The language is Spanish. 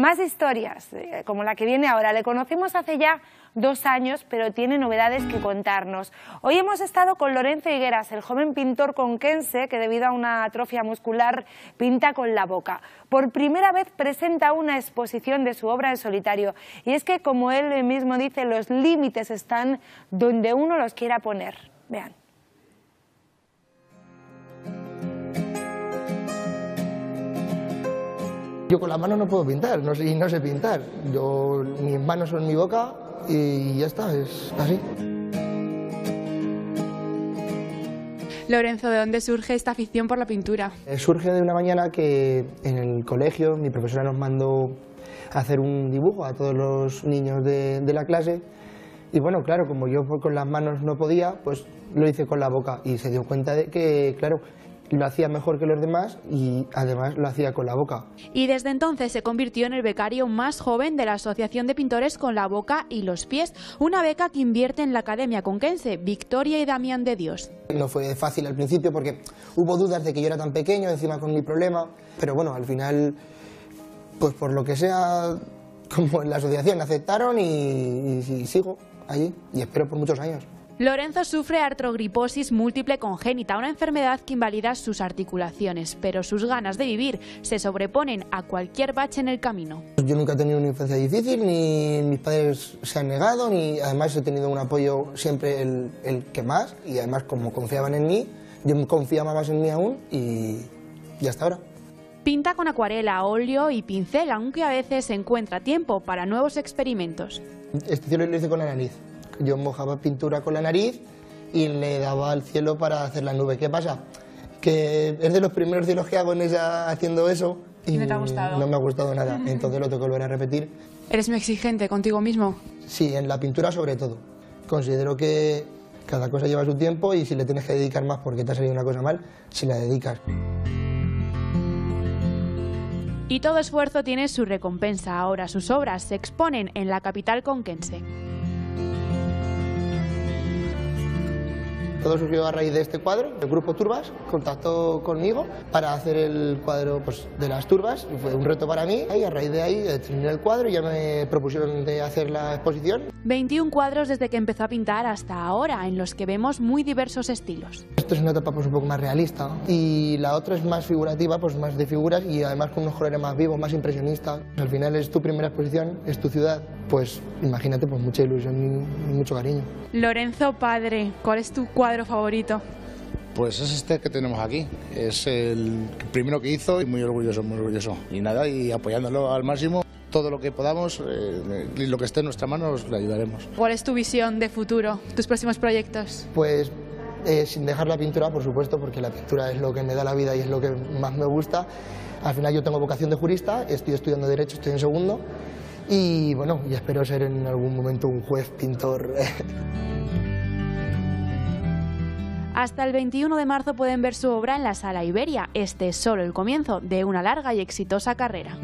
Más historias, eh, como la que viene ahora. Le conocimos hace ya dos años, pero tiene novedades que contarnos. Hoy hemos estado con Lorenzo Higueras, el joven pintor conquense que debido a una atrofia muscular pinta con la boca. Por primera vez presenta una exposición de su obra en solitario. Y es que, como él mismo dice, los límites están donde uno los quiera poner. Vean. Yo con las manos no puedo pintar, no sé, y no sé pintar. Yo, mis manos son mi boca y ya está, es así. Lorenzo, ¿de dónde surge esta afición por la pintura? Eh, Surge de una mañana que en el colegio mi profesora nos mandó a hacer un dibujo a todos los niños de, de la clase y bueno, claro, como yo con las manos no podía, pues lo hice con la boca y se dio cuenta de que, claro, lo hacía mejor que los demás y además lo hacía con la boca. Y desde entonces se convirtió en el becario más joven de la Asociación de Pintores con la Boca y los Pies, una beca que invierte en la Academia Conquense, Victoria y Damián de Dios. No fue fácil al principio porque hubo dudas de que yo era tan pequeño, encima con mi problema, pero bueno, al final, pues por lo que sea, como en la asociación aceptaron y, y- y sigo allí y espero por muchos años. Lorenzo sufre artrogriposis múltiple congénita, una enfermedad que invalida sus articulaciones, pero sus ganas de vivir se sobreponen a cualquier bache en el camino. Yo nunca he tenido una infancia difícil, ni mis padres se han negado, ni además he tenido un apoyo siempre el, el que más, y además como confiaban en mí, yo confiaba más en mí aún y, y hasta ahora. Pinta con acuarela, óleo y pincel, aunque a veces encuentra tiempo para nuevos experimentos. Este cielo lo hice con la nariz. Yo mojaba pintura con la nariz y le daba al cielo para hacer la nube. ¿Qué pasa? Que es de los primeros cielos que hago en esa, haciendo eso y ¿No te ha gustado? no me ha gustado nada. Entonces lo tengo que volver a repetir. ¿Eres muy exigente contigo mismo? Sí, en la pintura sobre todo. Considero que cada cosa lleva su tiempo y si le tienes que dedicar más porque te ha salido una cosa mal, si la dedicas. Y todo esfuerzo tiene su recompensa. Ahora sus obras se exponen en la capital conquense. Todo surgió a raíz de este cuadro. El grupo Turbas contactó conmigo para hacer el cuadro pues, de las turbas. y Fue un reto para mí y a raíz de ahí terminé el cuadro y ya me propusieron de hacer la exposición. 21 cuadros desde que empezó a pintar hasta ahora, en los que vemos muy diversos estilos. Esto es una etapa pues, un poco más realista y la otra es más figurativa, pues más de figuras y además con unos colores más vivos, más impresionistas. Al final es tu primera exposición, es tu ciudad, pues imagínate pues mucha ilusión y mucho cariño. Lorenzo Padre, ¿cuál es tu cuadro favorito? Pues es este que tenemos aquí. Es el primero que hizo y muy orgulloso, muy orgulloso. Y nada, y apoyándolo al máximo, todo lo que podamos eh, y lo que esté en nuestra mano, le ayudaremos. ¿Cuál es tu visión de futuro, tus próximos proyectos? Pues eh, sin dejar la pintura, por supuesto, porque la pintura es lo que me da la vida y es lo que más me gusta. Al final yo tengo vocación de jurista, estoy estudiando Derecho, estoy en segundo y bueno, y espero ser en algún momento un juez pintor. Hasta el 21 de marzo pueden ver su obra en la Sala Iberia. Este es solo el comienzo de una larga y exitosa carrera.